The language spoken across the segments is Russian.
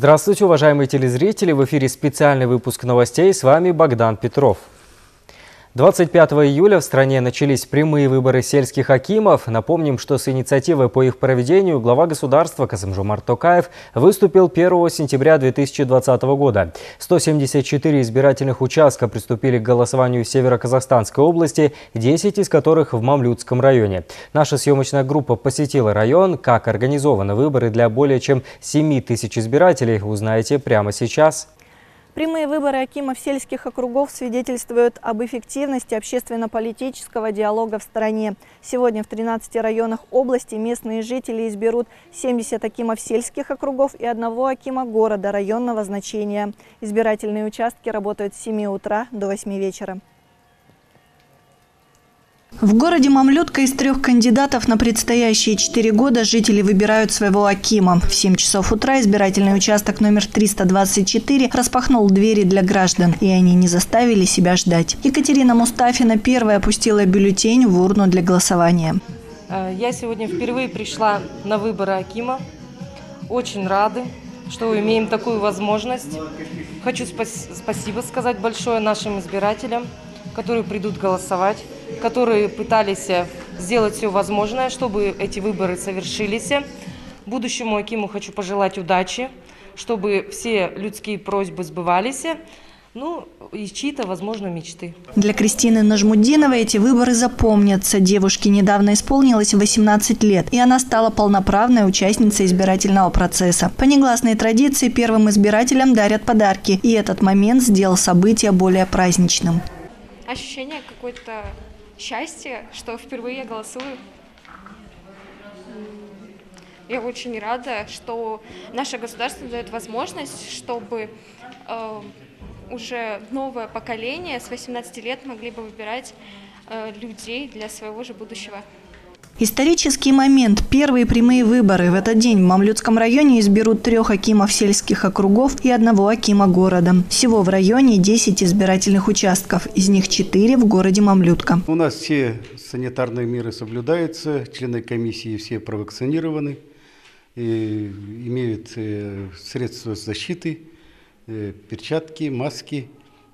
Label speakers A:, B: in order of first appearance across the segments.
A: Здравствуйте, уважаемые телезрители! В эфире специальный выпуск новостей. С вами Богдан Петров. 25 июля в стране начались прямые выборы сельских акимов. Напомним, что с инициативой по их проведению глава государства Казымжомар Токаев выступил 1 сентября 2020 года. 174 избирательных участка приступили к голосованию в Северо-Казахстанской области, 10 из которых в Мамлютском районе. Наша съемочная группа посетила район. Как организованы выборы для более чем 7 тысяч избирателей, узнаете прямо сейчас.
B: Прямые выборы акимов сельских округов свидетельствуют об эффективности общественно-политического диалога в стране. Сегодня в 13 районах области местные жители изберут 70 акимов сельских округов и одного акима города районного значения. Избирательные участки работают с 7 утра до 8 вечера. В городе Мамлютка из трех кандидатов на предстоящие четыре года жители выбирают своего Акима. В 7 часов утра избирательный участок номер 324 распахнул двери для граждан, и они не заставили себя ждать. Екатерина Мустафина первая опустила бюллетень в урну для голосования.
C: Э, я сегодня впервые пришла на выборы Акима. Очень рады, что имеем такую возможность. Хочу спасибо сказать большое нашим избирателям, которые придут голосовать которые пытались э, сделать все возможное, чтобы эти выборы совершились. Будущему Акиму хочу пожелать удачи, чтобы все людские просьбы сбывались. Ну, и чьи-то, возможно, мечты.
B: Для Кристины Нажмудиновой эти выборы запомнятся. Девушке недавно исполнилось 18 лет, и она стала полноправной участницей избирательного процесса. По негласной традиции первым избирателям дарят подарки, и этот момент сделал событие более праздничным.
D: Ощущение какой-то счастье, что впервые я голосую. Я очень рада, что наше государство дает возможность, чтобы э, уже новое поколение с 18 лет могли бы выбирать э, людей для своего же будущего.
B: Исторический момент. Первые прямые выборы. В этот день в Мамлютском районе изберут трех акимов сельских округов и одного акима города. Всего в районе 10 избирательных участков. Из них 4 в городе Мамлютка.
E: У нас все санитарные меры соблюдаются. Члены комиссии все провакцинированы. И имеют э, средства защиты, э, перчатки, маски.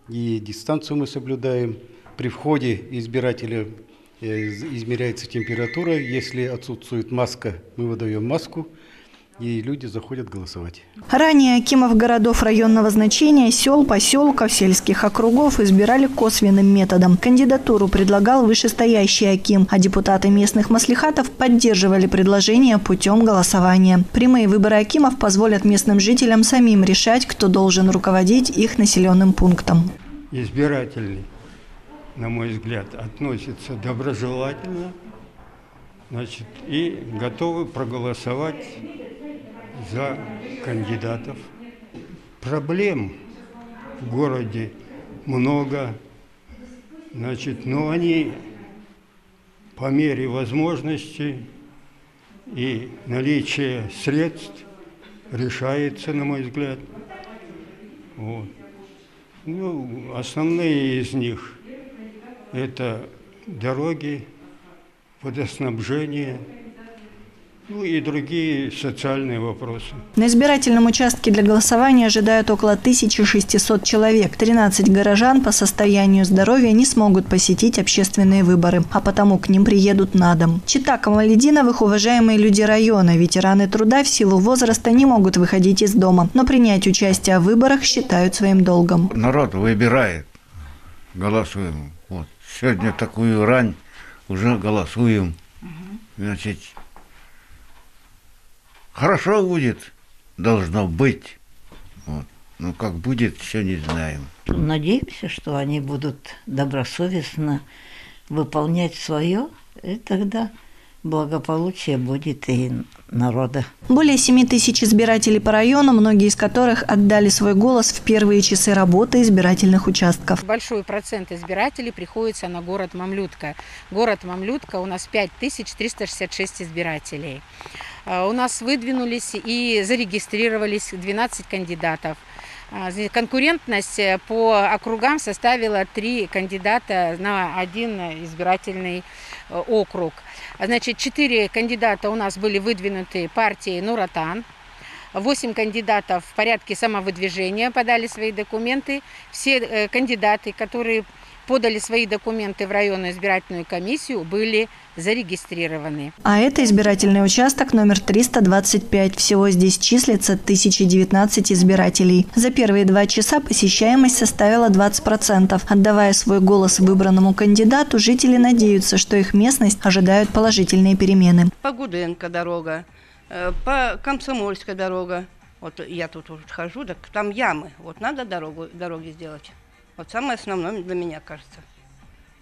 E: И дистанцию мы соблюдаем. При входе избирателя измеряется температура. Если отсутствует маска, мы выдаем маску и люди заходят голосовать.
B: Ранее акимов городов районного значения, сел, поселков, сельских округов избирали косвенным методом. Кандидатуру предлагал вышестоящий аким, а депутаты местных маслихатов поддерживали предложение путем голосования. Прямые выборы акимов позволят местным жителям самим решать, кто должен руководить их населенным пунктом.
F: Избирательный на мой взгляд, относятся доброжелательно значит, и готовы проголосовать за кандидатов. Проблем в городе много, значит, но они по мере возможности и наличия средств решается, на мой взгляд. Вот. Ну, основные из них это дороги, водоснабжение, ну и другие социальные вопросы.
B: На избирательном участке для голосования ожидают около 1600 человек. 13 горожан по состоянию здоровья не смогут посетить общественные выборы, а потому к ним приедут на дом. Чита Камалединовых – уважаемые люди района. Ветераны труда в силу возраста не могут выходить из дома, но принять участие в выборах считают своим долгом.
G: Народ выбирает. Голосуем. Сегодня такую рань уже голосуем. Значит, хорошо будет, должно быть. Вот. Но как будет, еще не знаем.
H: Надеемся, что они будут добросовестно выполнять свое, и тогда благополучие будет и народа.
B: Более 7 тысяч избирателей по району, многие из которых отдали свой голос в первые часы работы избирательных участков.
I: Большой процент избирателей приходится на город Мамлютка. Город Мамлютка у нас 5366 избирателей. А, у нас выдвинулись и зарегистрировались 12 кандидатов. А, конкурентность э, по округам составила три кандидата на один избирательный э, округ. Значит, четыре кандидата у нас были выдвинуты партией Нуратан. 8 кандидатов в порядке самовыдвижения подали свои документы. Все э, кандидаты, которые подали свои документы в районную избирательную комиссию, были зарегистрированы.
B: А это избирательный участок номер 325. Всего здесь числится 1019 избирателей. За первые два часа посещаемость составила 20%. Отдавая свой голос выбранному кандидату, жители надеются, что их местность ожидают положительные перемены.
J: По Гуденко дорога, по Комсомольская дорога. Вот я тут вот хожу, так там ямы. Вот надо дорогу, дороги сделать. Вот самое основное для меня кажется.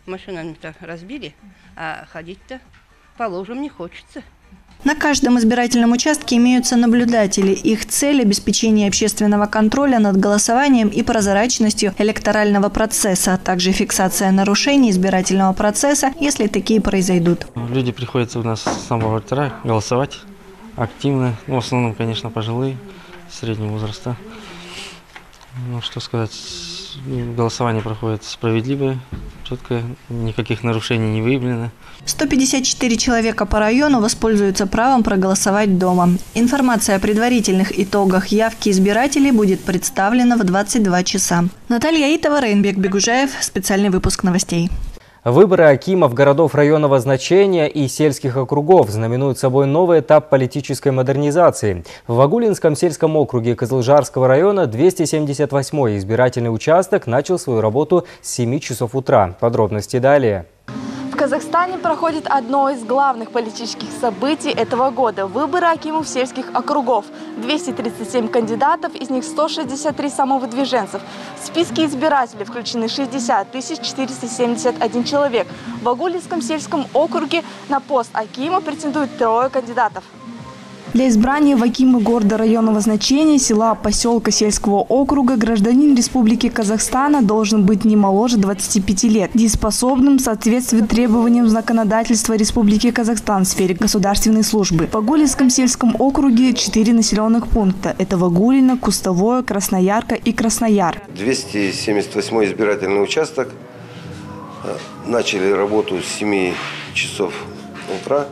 J: Машинами-то разбили, а ходить-то по лужам не хочется.
B: На каждом избирательном участке имеются наблюдатели. Их цель – обеспечение общественного контроля над голосованием и прозрачностью электорального процесса, а также фиксация нарушений избирательного процесса, если такие произойдут.
K: Люди приходят у нас с самого утра голосовать активно. Ну, в основном, конечно, пожилые, среднего возраста. Ну, что сказать, голосование проходит справедливое, четко, никаких нарушений не выявлено.
B: 154 человека по району воспользуются правом проголосовать дома. Информация о предварительных итогах явки избирателей будет представлена в 22 часа. Наталья Итова, Рейнбек Бегужаев. Специальный выпуск новостей.
A: Выборы акимов городов районного значения и сельских округов знаменуют собой новый этап политической модернизации. В Вагулинском сельском округе Козылжарского района 278-й избирательный участок начал свою работу с 7 часов утра. Подробности далее.
L: Казахстане проходит одно из главных политических событий этого года – выборы акимов сельских округов. 237 кандидатов, из них 163 самовыдвиженцев. В списке избирателей включены 60 471 человек. В Агулинском сельском округе на пост акима претендуют трое кандидатов.
M: Для избрания в Акимы города районного значения, села, поселка, сельского округа гражданин Республики Казахстана должен быть не моложе 25 лет, дееспособным, соответствовать требованиям законодательства Республики Казахстан в сфере государственной службы. В Агулинском сельском округе 4 населенных пункта. Это Вагулина, Кустовое, Красноярка и Краснояр.
N: 278 избирательный участок. Начали работу с 7 часов утра.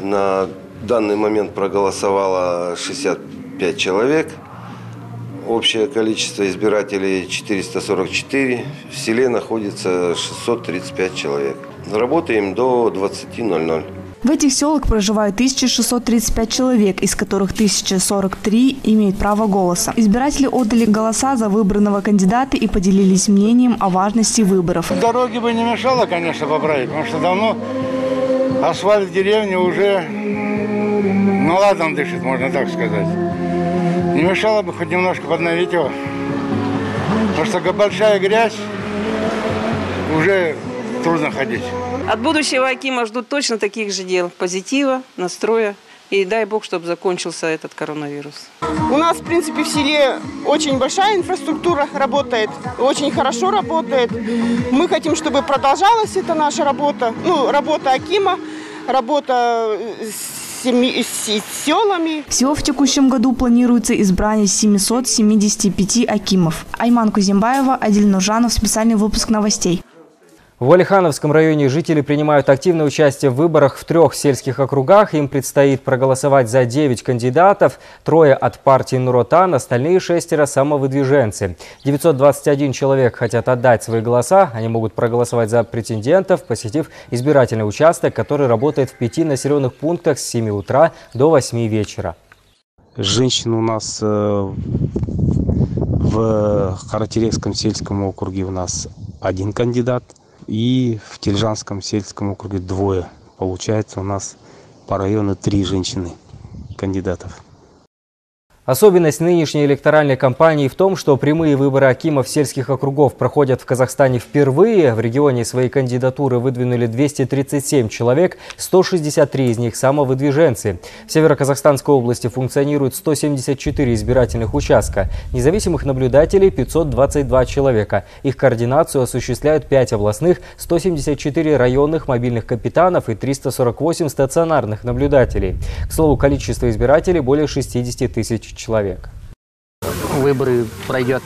N: На в данный момент проголосовало 65 человек. Общее количество избирателей 444. В селе находится 635 человек. Работаем до 20.00.
M: В этих селах проживают 1635 человек, из которых 1043 имеют право голоса. Избиратели отдали голоса за выбранного кандидата и поделились мнением о важности выборов.
O: Дороги бы не мешало, конечно, поправить, потому что давно асфальт в деревне уже ну ладно, дышит, можно так сказать. Не мешало бы хоть немножко подновить его. Потому что большая грязь, уже трудно ходить.
P: От будущего Акима ждут точно таких же дел. Позитива, настроя. И дай бог, чтобы закончился этот коронавирус.
Q: У нас, в принципе, в селе очень большая инфраструктура работает, очень хорошо работает. Мы хотим, чтобы продолжалась эта наша работа, ну, работа Акима, работа с с селами.
M: Всего в текущем году планируется избрание 775 акимов. Айман Кузембаева, Адиль Нуржанов, специальный выпуск новостей.
A: В Алихановском районе жители принимают активное участие в выборах в трех сельских округах. Им предстоит проголосовать за 9 кандидатов, трое от партии Нуротан, остальные шестеро – самовыдвиженцы. 921 человек хотят отдать свои голоса. Они могут проголосовать за претендентов, посетив избирательный участок, который работает в пяти населенных пунктах с 7 утра до 8 вечера.
R: Женщин у нас э, в Каратерекском сельском округе у нас один кандидат – и в Тельжанском сельском округе двое. Получается у нас по району три женщины кандидатов.
A: Особенность нынешней электоральной кампании в том, что прямые выборы акимов сельских округов проходят в Казахстане впервые. В регионе свои кандидатуры выдвинули 237 человек, 163 из них самовыдвиженцы. В Северо-Казахстанской области функционирует 174 избирательных участка. Независимых наблюдателей 522 человека. Их координацию осуществляют 5 областных, 174 районных мобильных капитанов и 348 стационарных наблюдателей. К слову, количество избирателей более 60 тысяч человек.
S: Выборы пройдет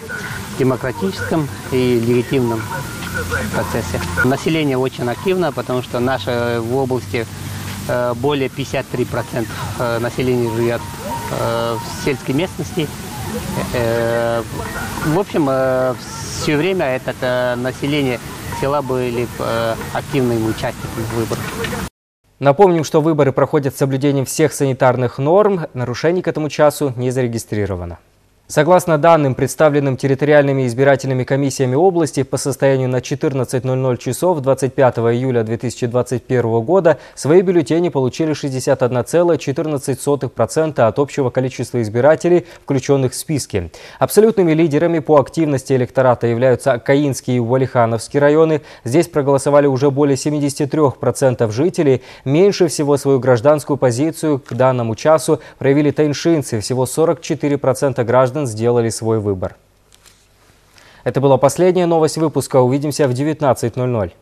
S: в демократическом и легитимном процессе. Население очень активно, потому что наша в области э, более 53% э, населения живет в сельской местности. В общем, все время это население села были активными участниками выборов.
A: Напомним, что выборы проходят с соблюдением всех санитарных норм. Нарушений к этому часу не зарегистрировано. Согласно данным, представленным территориальными избирательными комиссиями области, по состоянию на 14.00 часов 25 июля 2021 года свои бюллетени получили 61,14% от общего количества избирателей, включенных в списки. Абсолютными лидерами по активности электората являются Каинский и Уалихановский районы. Здесь проголосовали уже более 73% жителей. Меньше всего свою гражданскую позицию к данному часу проявили тайншинцы. Всего 44% граждан граждан сделали свой выбор. Это была последняя новость выпуска. Увидимся в 19.00.